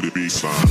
to the baseline.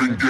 Shooting